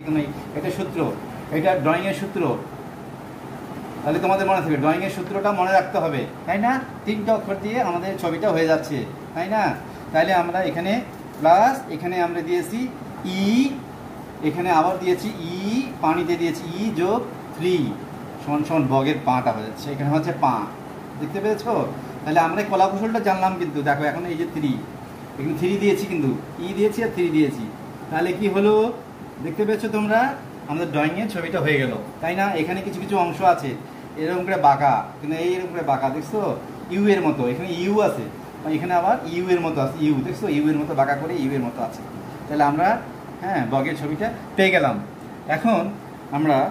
এটা সূত্র, এটা ড্রয়িংয়ের সূত্র। তাহলে তোমাদের মনে থাকবে ড্রয়িংয়ের সূত্রটা মনে রাখতে হবে, তাই না? তিনটা অক্ষর দিয়ে আমাদের ছবিটা হয়ে যাচ্ছে, তাই না? তাহলে আমরা এখানে প্লাস এখানে আমরা দিয়েছি ই এখানে আবার দিয়েছি ই পানিতে দিয়েছি ই যোগ থ্রি সমান সমান বগের পাটা হয়ে যাচ্ছে, এখানে হচ্ছে পা। দেখতে পেয়েছ তাহলে আমরা কলা কৌশলটা জানলাম কিন্তু, দেখো এখন এই যে থ্রি এখানে থ্রি দিয়েছি কিন্তু ই দিয়েছি আর থ্রি দিয়েছি। তাহলে কি হলো? দেখতে পেয়েছ তোমরা? আমাদের ড্রয়িংয়ের ছবিটা হয়ে গেল। তাই না? এখানে কিছু কিছু অংশ আছে। এরকম করে বাঁকা। কিন্তু এই এরকম করে বাঁকা, দেখছ? ইউ এর মতো। এখানে ইউ আছে। এখানে আবার ইউ এর মতো আছে। ইউ দেখছ? ইউ এর মতো বাঁকা করে ইউ এর মতো আছে। তাহলে আমরা হ্যাঁ বগের ছবিটা পেয়ে গেলাম। এখন আমরা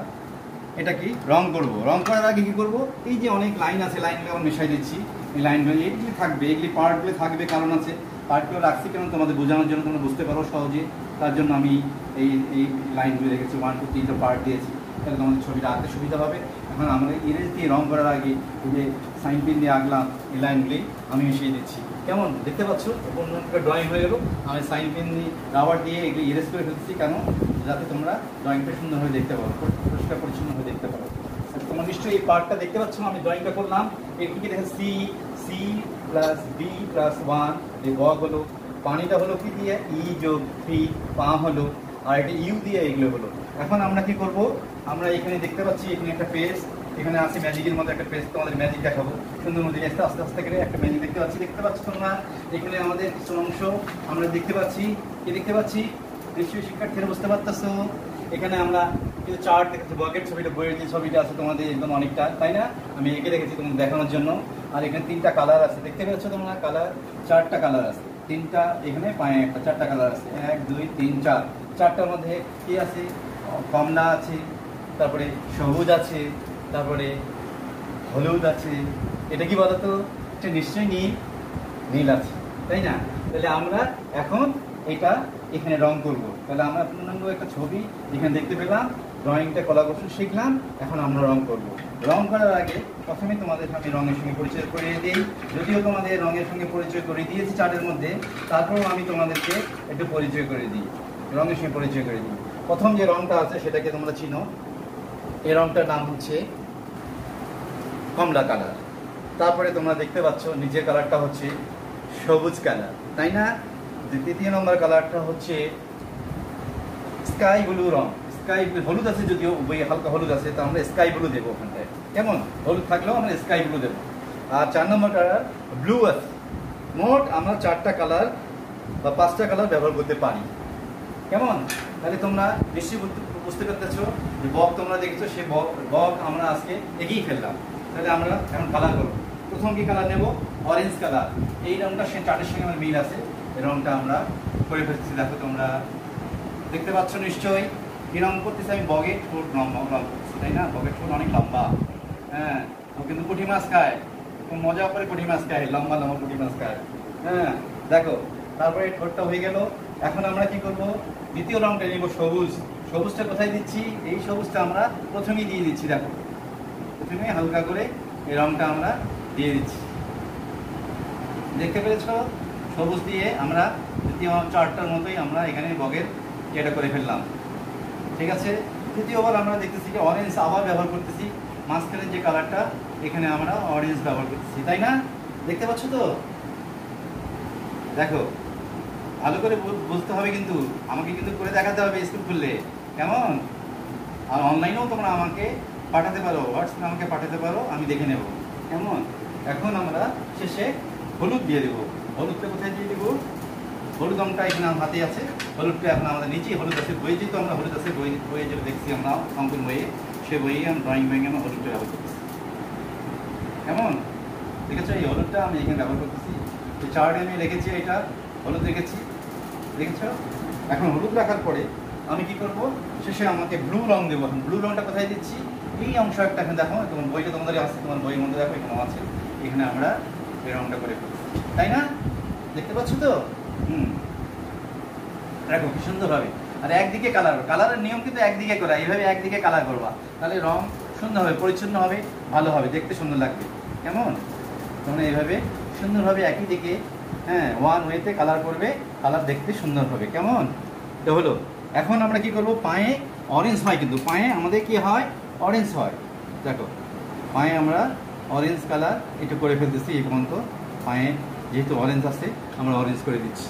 এটা কি? রং করব। রং করার আগে কি করব? এই যে অনেক লাইন আছে, লাইনগুলো আমরা মিশাই দিচ্ছি। এই লাইনগুলো এগুলি থাকবে, এগুলি পার্টগুলো থাকবে, কারণ আছে। পার্টগুলো রাখছি কেন তোমাদের বোঝানোর জন্য তোমরা বুঝতে পারো সহজে। তার জন্য আমি এই এই লাইনগুলো রেখেছি ওয়ান টু তিনটা পার্ট দিয়েছি, তাহলে তোমাদের ছবিটা আঁকতে সুবিধা হবে এখন আমরা ইরেজ দিয়ে রং করার আগে যে সাইন পেন দিয়ে আঁকলাম এই লাইনগুলি, আমি মিশিয়ে দিচ্ছি। কেমন? দেখতে পাচ্ছ? অন্য একটা ড্রয়িং হয়ে গেলো। আমি সাইন পেন দিয়ে রাবার দিয়ে এগুলি ইরেজ করে ফেলছি। কেন? যাতে তোমরা ড্রয়িংটা সুন্দরভাবে দেখতে পারো, পরিষ্কার পরিচ্ছন্নভাবে দেখতে পারো। তোমরা নিশ্চয়ই এই পার্টটা দেখতে পাচ্ছ আমি ড্রয়িংটা করলাম। এখানে কি দেখেন C C plus B plus one এই বক হলো, পানিটা হলো কি দিয়ে? ই যোগ থ্রি পা হলো, আর এটা ইউ দিয়ে এগুলো হলো। এখন আমরা কি করব? আমরা এখানে দেখতে পাচ্ছি, এখানে একটা পেজ এখানে আছে ম্যাজিকের মতো একটা পেজ তোমাদের ম্যাজিক দেখাবো। সুন্দর মধ্যে আস্তে আস্তে আস্তে করে একটা ম্যাজিক দেখতে পাচ্ছি। দেখতে পাচ্ছ তোমরা, এখানে আমাদের কিছু অংশ আমরা দেখতে পাচ্ছি। কি দেখতে পাচ্ছি? নিশ্চয়ই শিক্ষার্থীরা বুঝতে পারতেছো। এখানে আমরা কিছু চার্ট দেখেছি বকেট ছবিটা বইয়ের যে ছবিটা আছে তোমাদের, একদম অনেকটা, তাই না? আমি এঁকে রেখেছি তোমাদের দেখানোর জন্য। আর এখানে তিনটা কালার আছে। দেখতে পাচ্ছ তোমরা কালার চারটা কালার আছে। তিনটা এখানে পায়ে একটা, চারটা কালার আছে। এক, দুই, তিন, চার। চারটার মধ্যে কি আছে? কমলা আছে, তারপরে সবুজ আছে, তারপরে হলুদ আছে। এটা কি বলতো? এটা নিশ্চয়ই নীল। নীল আছে, তাই না? তাহলে আমরা এখন এটা এখানে রং করব। তাহলে আমরা পূর্ণাঙ্গ একটা ছবি এখানে দেখতে পেলাম। ড্রয়িংটা কলা কলাকৌশল শিখলাম এখন আমরা রং করব। রং করার আগে প্রথমে তোমাদের আমি রঙের সঙ্গে পরিচয় করিয়ে দিই। যদিও তোমাদের রঙের সঙ্গে পরিচয় করিয়ে দিয়েছি চার্টের মধ্যে, তারপরেও আমি তোমাদেরকে একটু পরিচয় করে দিই। রঙের সঙ্গে পরিচয় করে দিই। প্রথম যে রংটা আছে সেটাকে তোমরা চিনো। এই রংটার নাম হচ্ছে কমলা কালার। তারপরে তোমরা দেখতে পাচ্ছ নিজের কালারটা হচ্ছে সবুজ কালার। তাই না? তৃতীয় নম্বর কালারটা হচ্ছে স্কাই ব্লু রং। স্কাই হলুদ আছে যদিও বই হালকা হলুদ আছে, তো আমরা স্কাই ব্লু দেবো ওখানটায়। কেমন? হলুদ থাকলেও আমরা স্কাই ব্লু দেবো। আর চার নম্বর কালার ব্লু আছে। মোট আমরা চারটা কালার বা পাঁচটা কালার ব্যবহার করতে পারি। কেমন? তাহলে তোমরা বেশি বুঝতে- বুঝতে পারতেছো যে বক তোমরা দেখেছ, সে বক বক আমরা আজকে এগিয়ে ফেললাম। তাহলে আমরা এখন কালার করব। প্রথম কি কালার নেব? অরেঞ্জ কালার এই রঙটা সে চার্টের সঙ্গে আমার মিল আছে। এই রঙটা আমরা করে ফেলছি। দেখো তোমরা দেখতে পাচ্ছ নিশ্চয়ই। কি রং করতেছি আমি বগের ঠোঁট রং করতেছি, তাই না? বগের ঠোঁট অনেক লম্বা। হ্যাঁ ও কিন্তু পুঁটি মাছ খায়। খুব মজা করে পুঁটি মাছ খায়, লম্বা লম্বা পুঁটি মাছ খায়। হ্যাঁ দেখো, তারপরে ঠোঁটটা হয়ে গেল। এখন আমরা কি করব? দ্বিতীয় রংটা নিব সবুজ। সবুজটা কোথায় দিচ্ছি? এই সবুজটা আমরা প্রথমেই দিয়ে দিচ্ছি, দেখো। প্রথমে হালকা করে এই রংটা আমরা দিয়ে দিচ্ছি। দেখতে পেরেছ? সবুজ দিয়ে আমরা দ্বিতীয় চারটার মতোই আমরা এখানে বগের ইয়েটা করে ফেললাম। ঠিক আছে? তৃতীয়বার আমরা দেখতেছি যে অরেঞ্জ আবার ব্যবহার করতেছি। মাঝখানের যে কালারটা এখানে আমরা অরেঞ্জ ব্যবহার করতেছি। তাই না? দেখতে পাচ্ছ তো? দেখো, ভালো করে বুঝতে হবে কিন্তু। আমাকে কিন্তু করে দেখাতে হবে স্কুল খুললে। কেমন? আর অনলাইনেও তোমরা আমাকে পাঠাতে পারো হোয়াটসঅ্যাপে আমাকে পাঠাতে পারো, আমি দেখে নেব। কেমন? এখন আমরা শেষে হলুদ দিয়ে দেবো। হলুদটা কোথায় দিয়ে দেবো? হলুদ রংটা এখানে আমার হাতে আছে। হলুদটা এখন আমাদের নিচেই হলুদ আছে বই যেহেতু আমরা হলুদ আছে বই, বইয়ে যেটা দেখছি আমরা অঙ্কন বইয়ে, সে বইয়ে আমি ড্রয়িং বইয়ে আমরা হলুদটা ব্যবহার করতেছি। কেমন? আছে এই হলুদটা আমি এখানে ব্যবহার করতেছি। এই চার্টে আমি রেখেছি এটা, হলুদ রেখেছি। দেখেছ? এখন হলুদ রাখার পরে আমি কি করব? শেষে আমাকে ব্লু রং দেবো। এখন ব্লু রংটা কোথায় দিচ্ছি? এই অংশ একটা এখানে দেখো, তোমার বইটা তোমাদের আছে, তোমার বইয়ের মধ্যে দেখো এখানে আছে। এখানে আমরা এই রংটা করে তাই না? দেখতে পাচ্ছ তো? দেখো, কি সুন্দরভাবে। আর একদিকে কালার কালারের নিয়ম কিন্তু একদিকে করা, এইভাবে একদিকে কালার করবা। তাহলে রং সুন্দর হবে পরিচ্ছন্ন হবে, ভালো হবে, দেখতে সুন্দর লাগবে। কেমন? তোমরা এইভাবে সুন্দরভাবে একই দিকে হ্যাঁ ওয়ান ওয়েতে কালার করবে কালার দেখতে সুন্দর হবে। কেমন? তো হলো, এখন আমরা কি করব? পায়ে অরেঞ্জ হয় কিন্তু, পায়ে আমাদের কি হয়? অরেঞ্জ হয়। দেখো, পায়ে আমরা অরেঞ্জ কালার একটু করে ফেলতেছি, এই পর্যন্ত। পায়ে যেহেতু অরেঞ্জ আছে, আমরা অরেঞ্জ করে দিচ্ছি।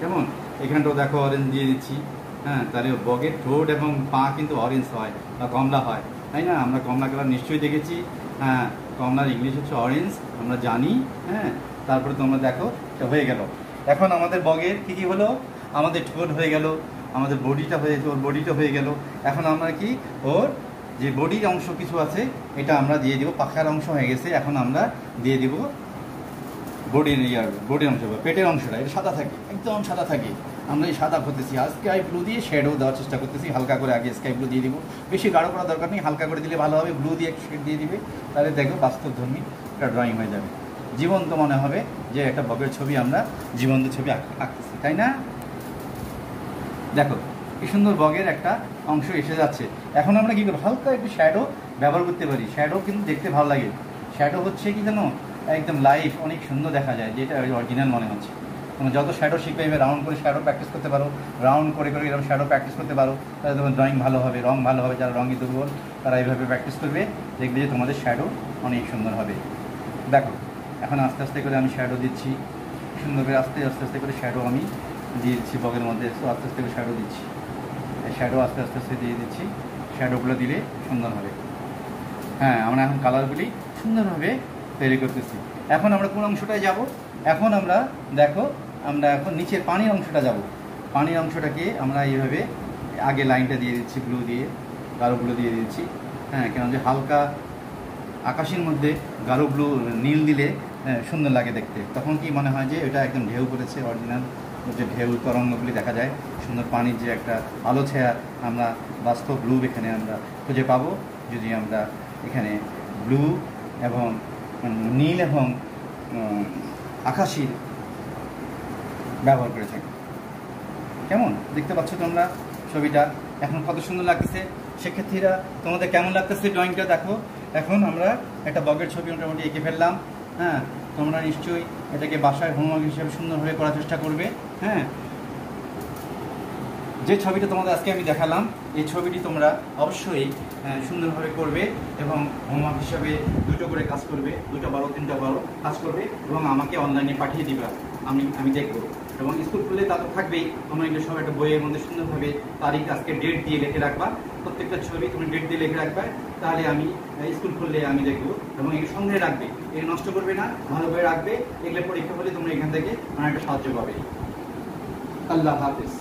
কেমন? এখানটাও দেখো অরেঞ্জ দিয়ে দিচ্ছি। হ্যাঁ তাহলে বগের ঠোঁট এবং পা কিন্তু অরেঞ্জ হয় বা কমলা হয়, তাই না? আমরা কমলা কালার নিশ্চয়ই দেখেছি। হ্যাঁ কমলার ইংলিশ হচ্ছে অরেঞ্জ আমরা জানি হ্যাঁ? তারপরে তোমরা দেখো হয়ে গেল। এখন আমাদের বগের কী কী হলো? আমাদের ঠোঁট হয়ে গেল, আমাদের বডিটা হয়ে ওর বডিটা হয়ে গেল। এখন আমরা কি? ওর যে বডির অংশ কিছু আছে, এটা আমরা দিয়ে দিব, পাখার অংশ হয়ে গেছে, এখন আমরা দিয়ে দিব বডির ইয়ার বডির অংশ বা পেটের অংশটা, এটা সাদা থাকে, একদম সাদা থাকে। আমরা এই সাদা করতেছি স্কাই ব্লু দিয়ে শ্যাডো দেওয়ার চেষ্টা করতেছি, হালকা করে আগে স্কাই ব্লু দিয়ে দিব। বেশি গাঢ় করার দরকার নেই, হালকা করে দিলে ভালো হবে ব্লু দিয়ে শেড দিয়ে দিবে। তাহলে দেখো বাস্তবধর্মী একটা ড্রয়িং হয়ে যাবে। জীবন্ত মনে হবে যে একটা বগের ছবি আমরা জীবন্ত ছবি আঁক- আঁকতেছি, তাই না? দেখো, কি সুন্দর বগের একটা অংশ এসে যাচ্ছে। এখন আমরা কি করব? হালকা একটু শ্যাডো ব্যবহার করতে পারি। শ্যাডো কিন্তু দেখতে ভালো লাগে। শ্যাডো হচ্ছে কি জানো? একদম লাইফ অনেক সুন্দর দেখা যায়, যেটা অরিজিনাল মনে হচ্ছে। তোমরা যত শ্যাডো শিখবে, এবার রাউন্ড করে শ্যাডো প্র্যাকটিস করতে পারো। রাউন্ড করে করে এরকম শ্যাডো প্র্যাকটিস করতে পারো। তাহলে তোমার ড্রয়িং ভালো হবে, রং ভালো হবে, যারা রঙে দুর্বল, তারা এইভাবে প্র্যাকটিস করবে। দেখবে যে তোমাদের শ্যাডো অনেক সুন্দর হবে। দেখো, এখন আস্তে আস্তে করে আমি শ্যাডো দিচ্ছি। সুন্দর করে আস্তে আস্তে আস্তে করে শ্যাডো আমি দিয়ে দিচ্ছি বগের মধ্যে। তো আস্তে আস্তে করে শ্যাডো দিচ্ছি। শ্যাডো আস্তে আস্তে আস্তে দিয়ে দিচ্ছি। শ্যাডোগুলো দিলে সুন্দর হবে। হ্যাঁ আমরা এখন কালারগুলি সুন্দরভাবে তৈরি করতেছি। এখন আমরা কোন অংশটায় যাব? এখন আমরা দেখো আমরা এখন নিচের পানির অংশটা যাব। পানির অংশটাকে আমরা এইভাবে আগে লাইনটা দিয়ে দিচ্ছি ব্লু দিয়ে গাঢ় ব্লু দিয়ে দিচ্ছি। হ্যাঁ কেন যে হালকা আকাশের মধ্যে গাঢ় ব্লু নীল দিলে হ্যাঁ, সুন্দর লাগে দেখতে। তখন কি মনে হয় যে এটা একদম ঢেউ করেছে অরিজিনাল যে ঢেউ তরঙ্গগুলি দেখা যায় সুন্দর পানির যে একটা আলো ছায়া আমরা বাস্তব ব্লু এখানে আমরা খুঁজে পাবো। যদি আমরা এখানে ব্লু এবং নীল এবং আকাশির ব্যবহার করে থাকি। কেমন? দেখতে পাচ্ছ তোমরা ছবিটা। এখন কত সুন্দর লাগতেছে। শিক্ষার্থীরা, তোমাদের কেমন লাগতেছে ড্রয়িংটা দেখো। এখন আমরা একটা বগের ছবি মোটামুটি এঁকে ফেললাম। হ্যাঁ তোমরা নিশ্চয়ই এটাকে বাসায় হোমওয়ার্ক হিসেবে সুন্দরভাবে করার চেষ্টা করবে। হ্যাঁ যে ছবিটা তোমাদের আজকে আমি দেখালাম, এই ছবিটি তোমরা অবশ্যই সুন্দরভাবে করবে এবং হোমওয়ার্ক হিসাবে দুটো করে কাজ করবে, দুটো বারো, তিনটা বারো কাজ করবে এবং আমাকে অনলাইনে পাঠিয়ে দিবা। আমি আমি দেখব। এবং স্কুল খুললে তা তো থাকবেই। তোমরা এগুলো সব একটা বইয়ের মধ্যে সুন্দরভাবে তারিখ, আজকে ডেট দিয়ে লিখে রাখবা। প্রত্যেকটা ছবি তুমি ডেট দিয়ে লিখে রাখবে। তাহলে আমি স্কুল খুললে আমি দেখব এবং এগুলো সঙ্গে রাখবে। এগুলো নষ্ট করবে না ভালোভাবে রাখবে। এগুলো পরীক্ষা হলে তোমরা এখান থেকে অনেকটা সাহায্য পাবে। আল্লাহ হাফিজ।